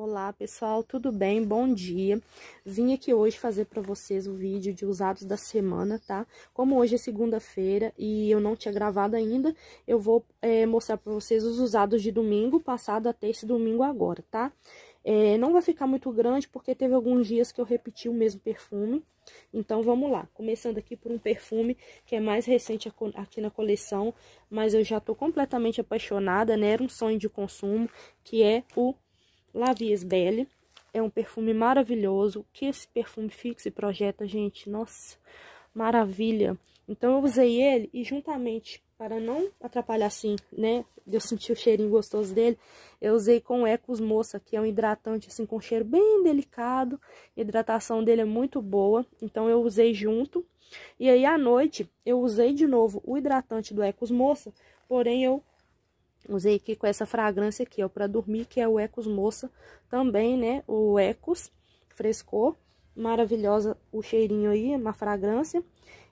Olá pessoal, tudo bem? Bom dia. Vim aqui hoje fazer para vocês o vídeo de usados da semana, tá? Como hoje é segunda-feira e eu não tinha gravado ainda, eu vou é, mostrar para vocês os usados de domingo passado até esse domingo agora, tá? É, não vai ficar muito grande porque teve alguns dias que eu repeti o mesmo perfume. Então vamos lá, começando aqui por um perfume que é mais recente aqui na coleção, mas eu já tô completamente apaixonada, né? Era um sonho de consumo, que é o La Vies Belle. É um perfume maravilhoso. Que esse perfume fixe projeta, gente. Nossa, maravilha. Então eu usei ele e juntamente, para não atrapalhar assim, né, de eu sentir o cheirinho gostoso dele, eu usei com o Ecos Moça, que é um hidratante assim com cheiro bem delicado. A hidratação dele é muito boa, então eu usei junto. E aí à noite eu usei de novo o hidratante do Ecos Moça, porém eu Usei aqui com essa fragrância aqui, ó, pra dormir, que é o Ecos Moça também, né? O Ecos Frescor. Maravilhosa o cheirinho aí, uma fragrância.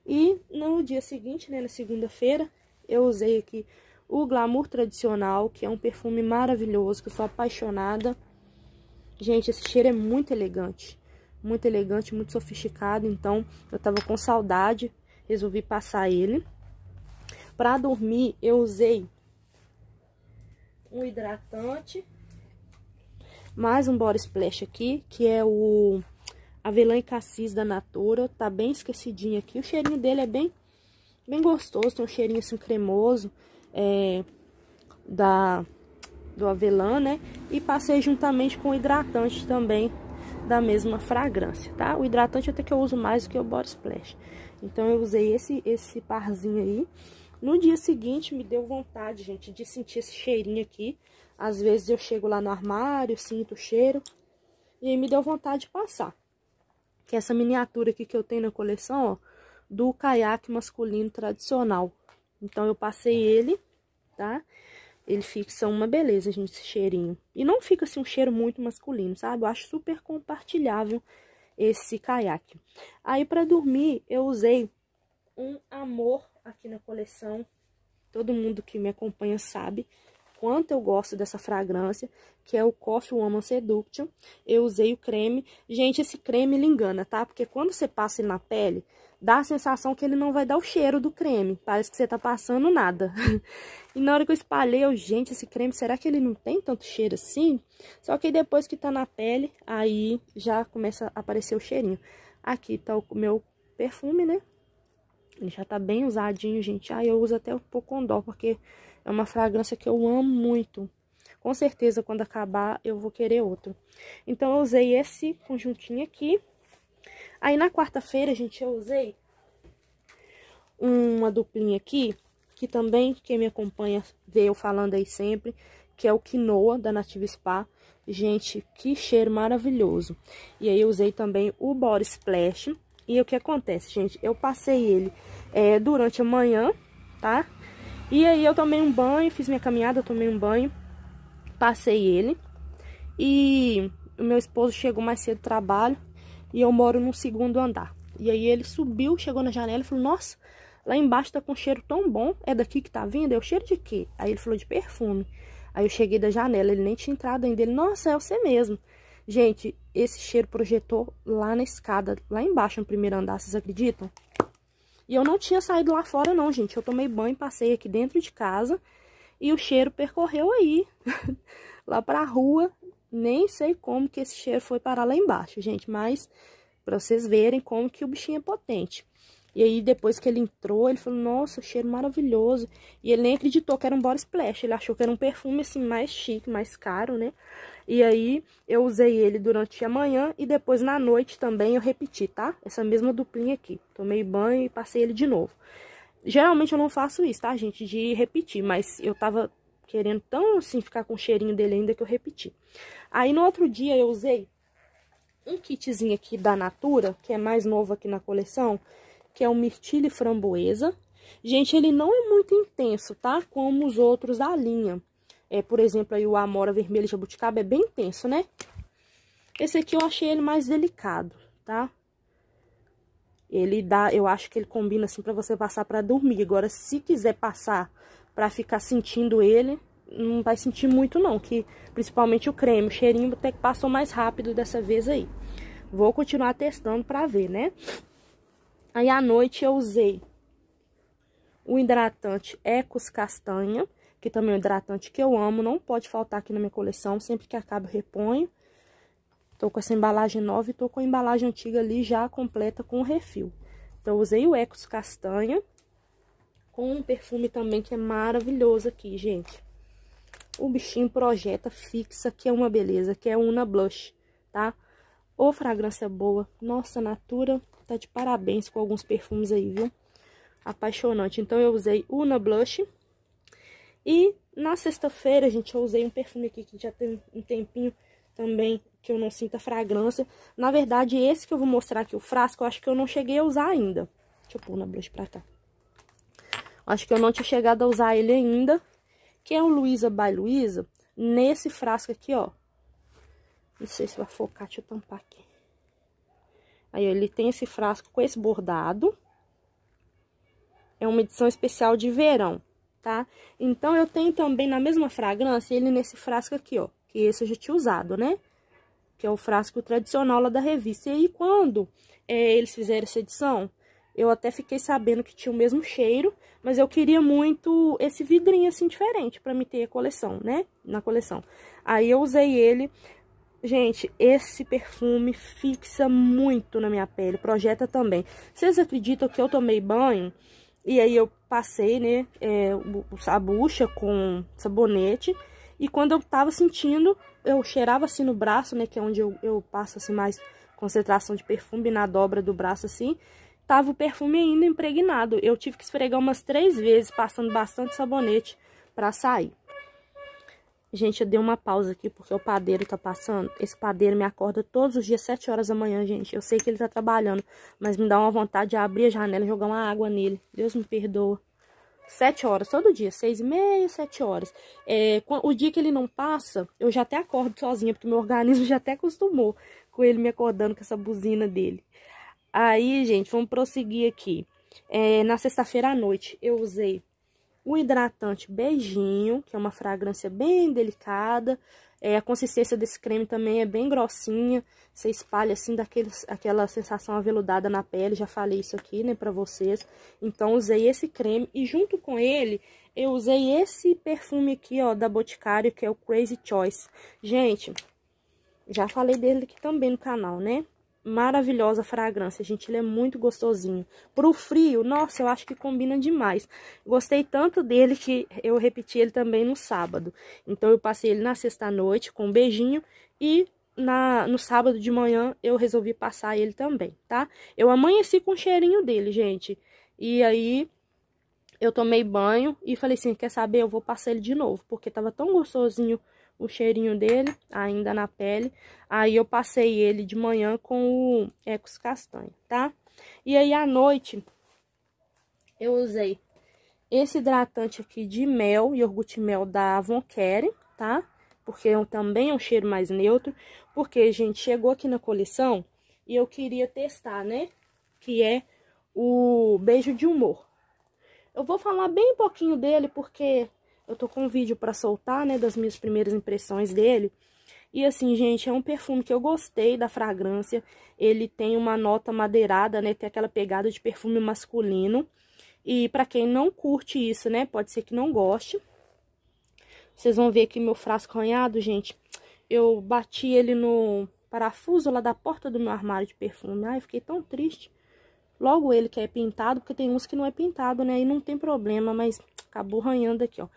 E no dia seguinte, né, na segunda-feira, eu usei aqui o Glamour Tradicional, que é um perfume maravilhoso, que eu sou apaixonada. Gente, esse cheiro é muito elegante. Muito elegante, muito sofisticado. Então, eu tava com saudade, resolvi passar ele. Pra dormir, eu usei um hidratante, mais um body splash aqui, que é o avelã e cassis da Natura, tá bem esquecidinho aqui, o cheirinho dele é bem, bem gostoso, tem um cheirinho assim cremoso, é, da, do avelã, né, e passei juntamente com o hidratante também da mesma fragrância, tá? O hidratante até que eu uso mais do que o body splash, então eu usei esse, esse parzinho aí, no dia seguinte, me deu vontade, gente, de sentir esse cheirinho aqui. Às vezes eu chego lá no armário, sinto o cheiro. E aí me deu vontade de passar. Que é essa miniatura aqui que eu tenho na coleção, ó. Do caiaque masculino tradicional. Então eu passei ele, tá? Ele fixa uma beleza, gente, esse cheirinho. E não fica assim um cheiro muito masculino, sabe? Eu acho super compartilhável esse caiaque. Aí para dormir eu usei um amor aqui na coleção. Todo mundo que me acompanha sabe quanto eu gosto dessa fragrância, que é o Coffee Woman Seduction. Eu usei o creme. Gente, esse creme ele engana, tá? Porque quando você passa ele na pele, dá a sensação que ele não vai dar o cheiro do creme. Parece que você tá passando nada. e na hora que eu espalhei, eu, gente, esse creme, será que ele não tem tanto cheiro assim? Só que depois que tá na pele, aí já começa a aparecer o cheirinho. Aqui tá o meu perfume, né? Ele já tá bem usadinho, gente. Ah, eu uso até um pouco com dó, porque é uma fragrância que eu amo muito. Com certeza, quando acabar, eu vou querer outro. Então, eu usei esse conjuntinho aqui. Aí, na quarta-feira, gente, eu usei uma duplinha aqui, que também quem me acompanha vê eu falando aí sempre, que é o Quinoa, da Nativa Spa. Gente, que cheiro maravilhoso. E aí, eu usei também o Body Splash, e o que acontece, gente? Eu passei ele é, durante a manhã, tá? E aí eu tomei um banho, fiz minha caminhada, tomei um banho, passei ele. E o meu esposo chegou mais cedo do trabalho e eu moro no segundo andar. E aí ele subiu, chegou na janela e falou, nossa, lá embaixo tá com cheiro tão bom, é daqui que tá vindo? É o cheiro de quê? Aí ele falou de perfume. Aí eu cheguei da janela, ele nem tinha entrado ainda, ele, nossa, é você mesmo. Gente, esse cheiro projetou lá na escada, lá embaixo no primeiro andar, vocês acreditam? E eu não tinha saído lá fora não, gente. Eu tomei banho, passei aqui dentro de casa e o cheiro percorreu aí, lá pra rua. Nem sei como que esse cheiro foi parar lá embaixo, gente, mas pra vocês verem como que o bichinho é potente. E aí, depois que ele entrou, ele falou, nossa, cheiro maravilhoso. E ele nem acreditou que era um body splash, ele achou que era um perfume, assim, mais chique, mais caro, né? E aí, eu usei ele durante a manhã e depois na noite também eu repeti, tá? Essa mesma duplinha aqui. Tomei banho e passei ele de novo. Geralmente eu não faço isso, tá, gente? De repetir, mas eu tava querendo tão, assim, ficar com o cheirinho dele ainda que eu repeti. Aí, no outro dia, eu usei um kitzinho aqui da Natura, que é mais novo aqui na coleção, que é o mirtile framboesa. Gente, ele não é muito intenso, tá? Como os outros da linha. É, por exemplo, aí o Amora Vermelho Jabuticaba é bem intenso, né? Esse aqui eu achei ele mais delicado, tá? Ele dá, eu acho que ele combina assim pra você passar pra dormir. Agora, se quiser passar pra ficar sentindo ele, não vai sentir muito não, que principalmente o creme, o cheirinho até que passou mais rápido dessa vez aí. Vou continuar testando pra ver, né? Aí à noite eu usei o hidratante Ecos Castanha, que também é um hidratante que eu amo, não pode faltar aqui na minha coleção, sempre que acaba eu reponho. Tô com essa embalagem nova e tô com a embalagem antiga ali já completa com o refil. Então, usei o Ecos Castanha, com um perfume também que é maravilhoso aqui, gente. O bichinho projeta fixa, que é uma beleza, que é Una Blush, tá? Ô, fragrância boa. Nossa, Natura tá de parabéns com alguns perfumes aí, viu? Apaixonante. Então, eu usei Una Blush. E na sexta-feira, gente, eu usei um perfume aqui que já tem um tempinho também que eu não sinta fragrância. Na verdade, esse que eu vou mostrar aqui, o frasco, eu acho que eu não cheguei a usar ainda. Deixa eu pôr na blush pra cá. Acho que eu não tinha chegado a usar ele ainda. Que é o Luisa by Luisa. Nesse frasco aqui, ó. Não sei se vai focar, deixa eu tampar aqui. Aí, ele tem esse frasco com esse bordado. É uma edição especial de verão, tá? Então, eu tenho também na mesma fragrância, ele nesse frasco aqui, ó. Que esse eu já tinha usado, né? Que é o frasco tradicional lá da revista. E aí, quando é, eles fizeram essa edição, eu até fiquei sabendo que tinha o mesmo cheiro, mas eu queria muito esse vidrinho assim diferente para me ter a coleção, né? Na coleção. Aí eu usei ele. Gente, esse perfume fixa muito na minha pele, projeta também. Vocês acreditam que eu tomei banho e aí eu passei, né, é, a bucha com sabonete e quando eu tava sentindo, eu cheirava assim no braço, né, que é onde eu, eu passo assim mais concentração de perfume na dobra do braço assim, tava o perfume ainda impregnado. Eu tive que esfregar umas três vezes, passando bastante sabonete pra sair. Gente, eu dei uma pausa aqui porque o padeiro tá passando. Esse padeiro me acorda todos os dias, 7 horas da manhã, gente. Eu sei que ele tá trabalhando, mas me dá uma vontade de abrir a janela e jogar uma água nele. Deus me perdoa. 7 horas, todo dia, 6 e meia, 7 horas. É, o dia que ele não passa, eu já até acordo sozinha, porque meu organismo já até acostumou com ele me acordando com essa buzina dele. Aí, gente, vamos prosseguir aqui. É, na sexta-feira à noite, eu usei o hidratante Beijinho, que é uma fragrância bem delicada. É, a consistência desse creme também é bem grossinha. Você espalha, assim, daqueles, aquela sensação aveludada na pele. Já falei isso aqui, né, pra vocês. Então, usei esse creme. E junto com ele, eu usei esse perfume aqui, ó, da Boticário, que é o Crazy Choice. Gente, já falei dele aqui também no canal, né? Maravilhosa fragrância, gente. Ele é muito gostosinho. Pro frio, nossa, eu acho que combina demais. Gostei tanto dele que eu repeti ele também no sábado. Então, eu passei ele na sexta-noite com um beijinho e na, no sábado de manhã eu resolvi passar ele também, tá? Eu amanheci com o cheirinho dele, gente. E aí, eu tomei banho e falei assim, quer saber? Eu vou passar ele de novo, porque tava tão gostosinho o cheirinho dele, ainda na pele. Aí eu passei ele de manhã com o Ecos Castanho, tá? E aí à noite eu usei esse hidratante aqui de mel, iogurte mel da Avon Care, tá? Porque eu, também é um cheiro mais neutro. Porque, gente, chegou aqui na coleção e eu queria testar, né? Que é o beijo de humor. Eu vou falar bem pouquinho dele, porque eu tô com um vídeo pra soltar, né, das minhas primeiras impressões dele. E assim, gente, é um perfume que eu gostei da fragrância. Ele tem uma nota madeirada, né, tem aquela pegada de perfume masculino. E pra quem não curte isso, né, pode ser que não goste. Vocês vão ver aqui meu frasco arranhado, gente. Eu bati ele no parafuso lá da porta do meu armário de perfume. Ai, fiquei tão triste. Logo ele que é pintado, porque tem uns que não é pintado, né? E não tem problema, mas acabou arranhando aqui, ó.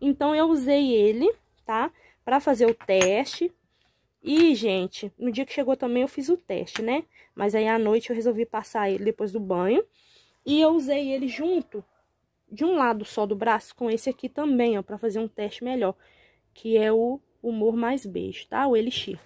Então, eu usei ele, tá? Pra fazer o teste. E, gente, no dia que chegou também eu fiz o teste, né? Mas aí à noite eu resolvi passar ele depois do banho. E eu usei ele junto, de um lado só do braço, com esse aqui também, ó, pra fazer um teste melhor. Que é o Humor Mais Beijo, tá? O Elixir.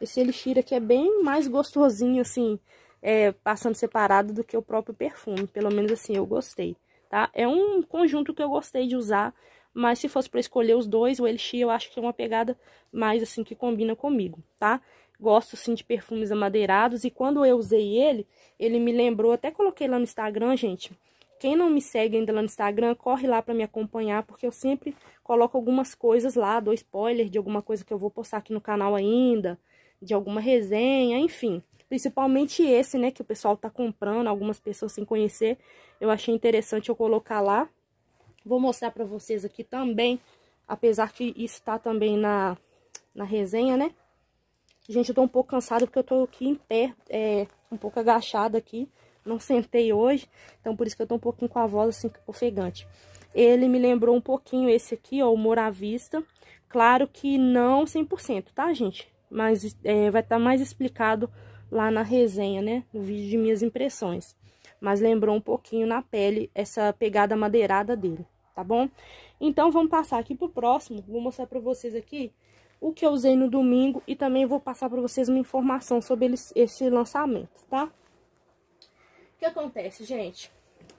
Esse Elixir aqui é bem mais gostosinho, assim é, passando separado do que o próprio perfume. Pelo menos assim, eu gostei, tá? É um conjunto que eu gostei de usar, mas se fosse para escolher os dois, o Elixir eu acho que é uma pegada mais assim que combina comigo, tá? Gosto sim de perfumes amadeirados e quando eu usei ele, ele me lembrou, até coloquei lá no Instagram, gente, Quem não me segue ainda lá no Instagram, corre lá para me acompanhar, porque eu sempre coloco algumas coisas lá, dou spoiler de alguma coisa que eu vou postar aqui no canal ainda, de alguma resenha, enfim. Principalmente esse, né, que o pessoal tá comprando, algumas pessoas sem conhecer. Eu achei interessante eu colocar lá. Vou mostrar pra vocês aqui também, apesar que isso tá também na, na resenha, né? Gente, eu tô um pouco cansada porque eu tô aqui em pé, é, um pouco agachada aqui. Não sentei hoje, então por isso que eu tô um pouquinho com a voz assim ofegante. Ele me lembrou um pouquinho esse aqui, ó, o Moravista. Claro que não 100%, tá, gente? Mas é, vai estar tá mais explicado lá na resenha, né? No vídeo de minhas impressões. Mas lembrou um pouquinho na pele essa pegada madeirada dele, tá bom? Então, vamos passar aqui pro próximo. Vou mostrar pra vocês aqui o que eu usei no domingo e também vou passar pra vocês uma informação sobre esse lançamento, tá? O que acontece, gente?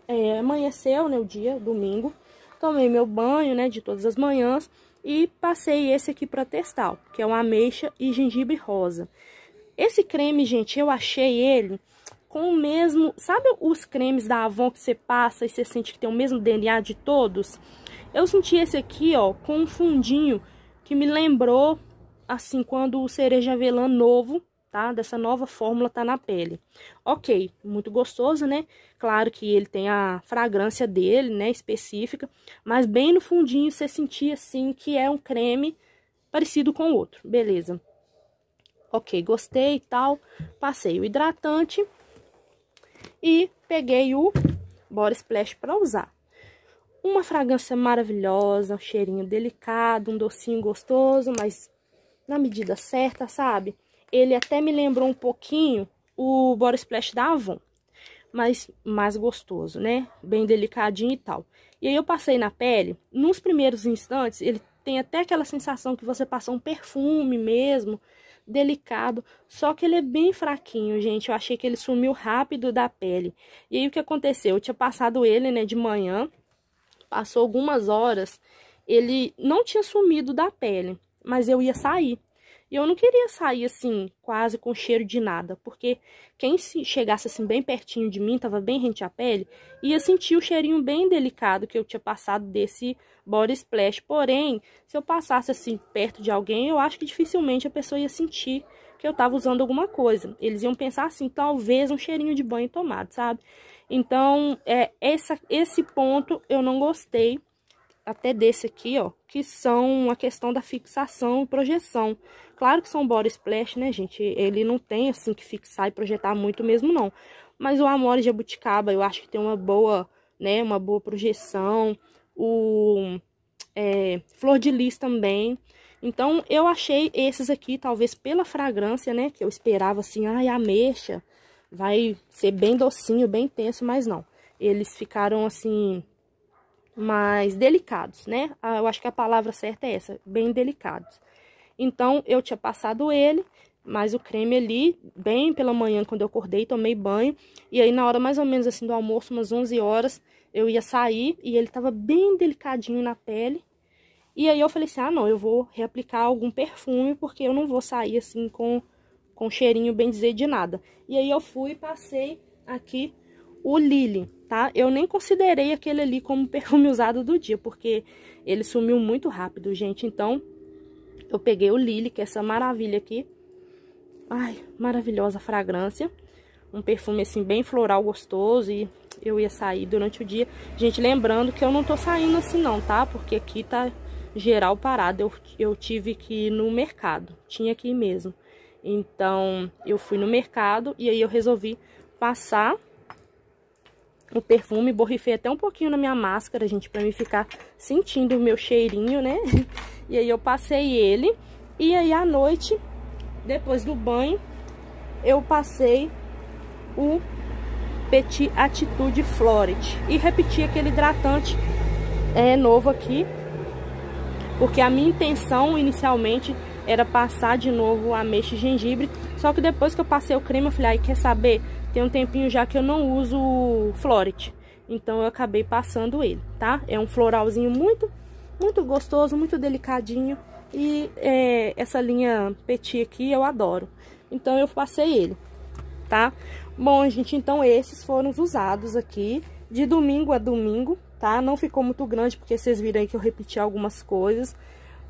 É, amanheceu, né, o dia, domingo. Tomei meu banho, né, de todas as manhãs e passei esse aqui pra testar, que é uma ameixa e gengibre rosa. Esse creme, gente, eu achei ele com o mesmo... Sabe os cremes da Avon que você passa e você sente que tem o mesmo DNA de todos? Eu senti esse aqui, ó, com um fundinho que me lembrou, assim, quando o cereja avelã novo, tá? Dessa nova fórmula tá na pele. Ok, muito gostoso, né? Claro que ele tem a fragrância dele, né, específica, mas bem no fundinho você sentia, assim, que é um creme parecido com o outro. Beleza. Ok, gostei e tal. Passei o hidratante e peguei o Body Splash para usar. Uma fragrância maravilhosa, um cheirinho delicado, um docinho gostoso, mas na medida certa, sabe? Ele até me lembrou um pouquinho o Body Splash da Avon, mas mais gostoso, né? Bem delicadinho e tal. E aí eu passei na pele, nos primeiros instantes, ele tem até aquela sensação que você passou um perfume mesmo, delicado, só que ele é bem fraquinho, gente. Eu achei que ele sumiu rápido da pele. E aí o que aconteceu? Eu tinha passado ele, né, de manhã, passou algumas horas, ele não tinha sumido da pele, mas eu ia sair. E eu não queria sair assim, quase com cheiro de nada, porque quem se chegasse assim bem pertinho de mim, tava bem rente à pele, ia sentir o cheirinho bem delicado que eu tinha passado desse body splash. Porém, se eu passasse assim perto de alguém, eu acho que dificilmente a pessoa ia sentir que eu tava usando alguma coisa. Eles iam pensar assim, talvez um cheirinho de banho tomado, sabe? Então, é, essa, esse ponto eu não gostei até desse aqui, ó, que são a questão da fixação e projeção. Claro que são body splash, né, gente? Ele não tem, assim, que fixar e projetar muito mesmo, não. Mas o Amore Jabuticaba, eu acho que tem uma boa, né, uma boa projeção. O é, Flor de Lis também. Então, eu achei esses aqui, talvez pela fragrância, né, que eu esperava, assim, ai, ameixa, vai ser bem docinho, bem intenso, mas não. Eles ficaram, assim, mais delicados, né? Ah, eu acho que a palavra certa é essa, bem delicados. Então, eu tinha passado ele, mas o creme ali, bem pela manhã, quando eu acordei, tomei banho. E aí, na hora mais ou menos assim do almoço, umas 11 horas, eu ia sair e ele tava bem delicadinho na pele. E aí eu falei assim, ah, não, eu vou reaplicar algum perfume, porque eu não vou sair assim com, com cheirinho, bem dizer, de nada. E aí eu fui e passei aqui o Lily, tá? Eu nem considerei aquele ali como perfume usado do dia, porque ele sumiu muito rápido, gente. Então, eu peguei o Lily, que é essa maravilha aqui. Ai, maravilhosa fragrância. Um perfume, assim, bem floral, gostoso. E eu ia sair durante o dia. Gente, lembrando que eu não tô saindo assim não, tá? Porque aqui tá geral parado. Eu, eu tive que ir no mercado. Tinha que ir mesmo. Então, eu fui no mercado e aí eu resolvi passar o perfume, borrifei até um pouquinho na minha máscara, gente, pra mim ficar sentindo o meu cheirinho, né? E aí eu passei ele, e aí à noite, depois do banho, eu passei o Petit Atitude Floret. E repeti aquele hidratante é, novo aqui, porque a minha intenção inicialmente era passar de novo a mexa gengibre, só que depois que eu passei o creme, eu falei, ai, quer saber? Tem um tempinho já que eu não uso Floret. Então eu acabei passando ele, tá? É um floralzinho muito, muito gostoso, muito delicadinho. E é, essa linha Petit aqui eu adoro. Então eu passei ele, tá? Bom, gente, então esses foram os usados aqui. de domingo a domingo, tá? Não ficou muito grande, porque vocês viram aí que eu repeti algumas coisas.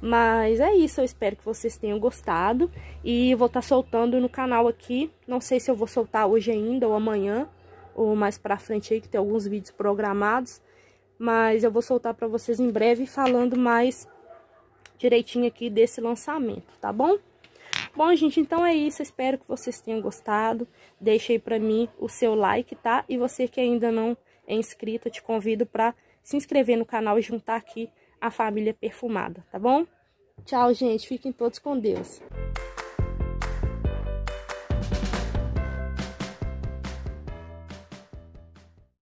Mas é isso, eu espero que vocês tenham gostado. E vou estar tá soltando no canal aqui. Não sei se eu vou soltar hoje ainda ou amanhã, ou mais pra frente aí, que tem alguns vídeos programados. Mas eu vou soltar pra vocês em breve, falando mais direitinho aqui desse lançamento, tá bom? Bom, gente, então é isso. Espero que vocês tenham gostado. Deixe aí pra mim o seu like, tá? E você que ainda não é inscrito, eu te convido pra se inscrever no canal e juntar aqui a família perfumada, tá bom? Tchau, gente. Fiquem todos com Deus.